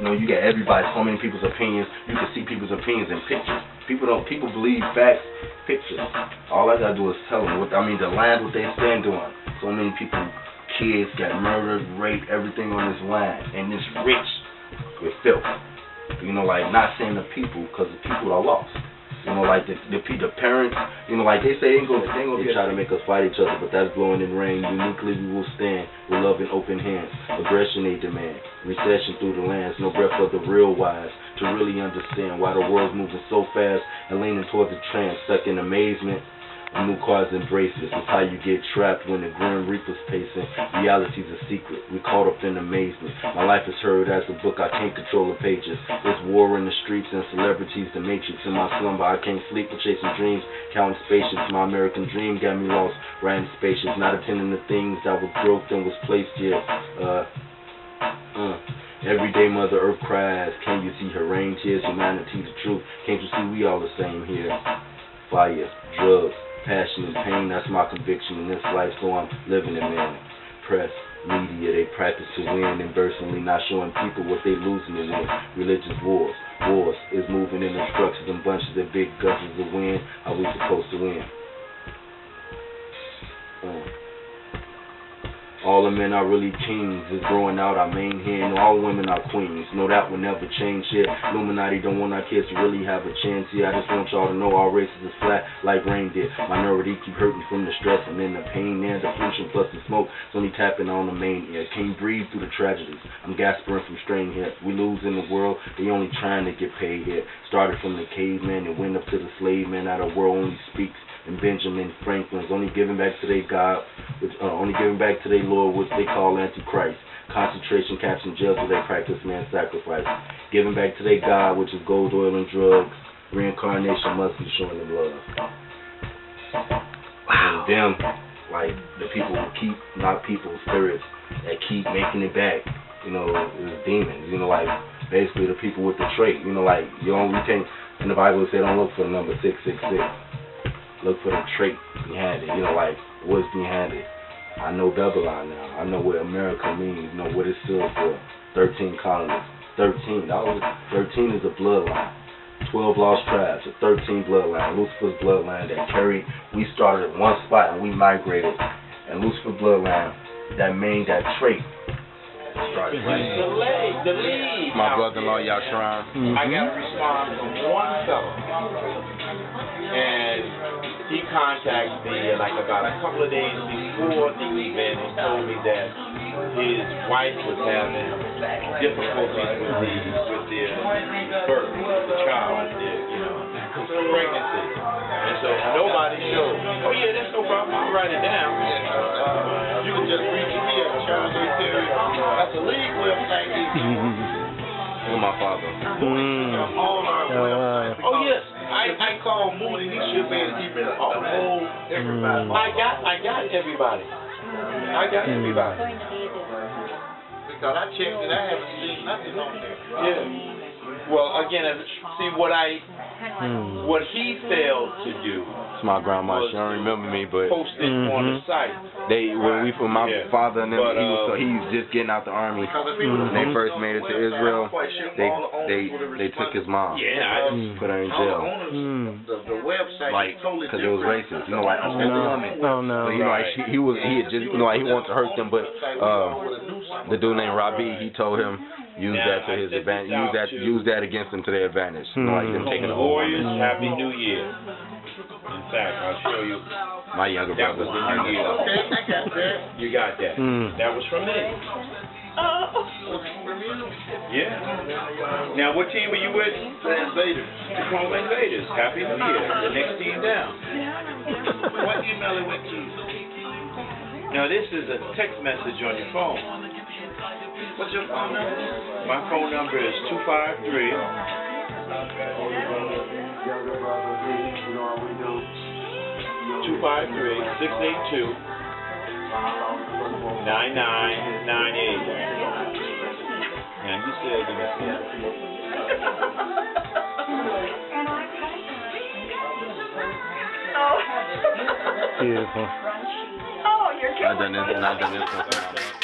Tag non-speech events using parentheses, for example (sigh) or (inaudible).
you know, you got everybody, so many people's opinions. You can see people's opinions in pictures. People don't. People believe facts, pictures. All I gotta do is tell them what I mean. The land, what they stand on. So many people, kids got murdered, raped, everything on this land, and it's rich with filth. You know, like not saying the people, because the people are lost. You know, like the, the the parents, you know, like they say, ain't gonna, they ain't gonna they try to make us fight each other, but that's blowing in rain. Uniquely, we will stand with love and open hands. Aggression they demand, recession through the lands, no breath for the real wise to really understand why the world's moving so fast and leaning towards the trance, stuck in amazement. New cars embrace this. It's how you get trapped when the grim reaper's pacing. Reality's a secret. We caught up in amazement. My life is heard as a book. I can't control the pages. It's war in the streets and celebrities. The matrix in my slumber. I can't sleep for chasing dreams. Counting spaceships. My American dream got me lost. Riding spaceships. Not attending the things that was broke and was placed here. Uh, uh. Every day Mother Earth cries, can you see her rain tears? Humanity, the truth. Can't you see we all the same here? Fire, drugs, Passion and pain, that's my conviction in this life, so I'm living it, man. Press, media, they practice to win inversely, not showing people what they losing in. Religious wars, wars is moving in the structures and bunches of big gushes of wind. Are we supposed to win? All the men are really kings. Is growing out our main hand. All women are queens. No, that will never change here. Illuminati don't want our kids to really have a chance here. I just want y'all to know all races is flat like reindeer. Minority keep hurting from the stress and then the pain there. The pollution plus the smoke. It's only tapping on the main ear. Can't breathe through the tragedies. I'm gasping from strain here. We lose in the world. They only trying to get paid here. Started from the caveman and went up to the slave man. Now the world only speaks and Benjamin Franklin's only giving back to their God, which, uh, only giving back to their Lord, which they call Antichrist. Concentration camps and jails where they practice man sacrifice. Giving back to their God, which is gold, oil, and drugs. Reincarnation must be showing them love. Wow. And them, like the people who keep, not people, spirits that keep making it back. You know, is demons. You know, like basically the people with the trait. You know, like you you can't. In the Bible it said, don't look for the number six six six look for the trait behind it. You know, like what's behind it. I know Babylon now. I know what America means. You know what it stood for. Thirteen colonies. Thirteen. That was thirteen is a bloodline. Twelve lost tribes. A thirteen bloodline. Lucifer's bloodline that carried. We started one spot and we migrated. And Lucifer bloodline that main that trait The lead, the lead. My brother-in-law Yashran. Mm-hmm. I got a response from one fellow, and he contacted me like about a couple of days before the event and told me that his wife was having difficulties with the with their birth, the child, their, you know, pregnancy. And so nobody showed. Oh yeah, that's no problem. I'll write it down. That's a league website. With (laughs) my father. Mm. Uh, oh yes. I, I called Moody. He should be able to whole everybody. Mm. I got I got everybody. I got mm. everybody. Because I checked it, I haven't seen nothing on there. Yeah. Well, again, see what I, hmm. what he failed to do. It's my grandma. She don't remember me, but posted mm-hmm. on the mm-hmm. site. They when we from my yeah. father and them, but, uh, he was so he was just getting out the army. Mm-hmm. When they first made it to Israel, they they they took his mom. Yeah, I put her in jail. Mm. The, the website like because it was racist. You know, like oh, no, no, no. So, you know, like he, he was he had just you know like he wanted to hurt them, but uh, the dude named Robbie, he told him use now, that to his advantage. Use that use that against him to their advantage. Mm. like them taking the Warriors, Happy New Year. In fact, I'll show you. My younger that brother. was the New Year. Okay, I got that. You got that. Mm. That was from me. Yeah. Now, what team are you with? The Invaders. The Chrome Invaders. Happy New Year. The next team down. what email it went to? Now, this is a text message on your phone. What's your phone number? My phone number is 253 253 682 9998. Now you said. Beautiful. Oh, you're I done this, I done this (laughs) one.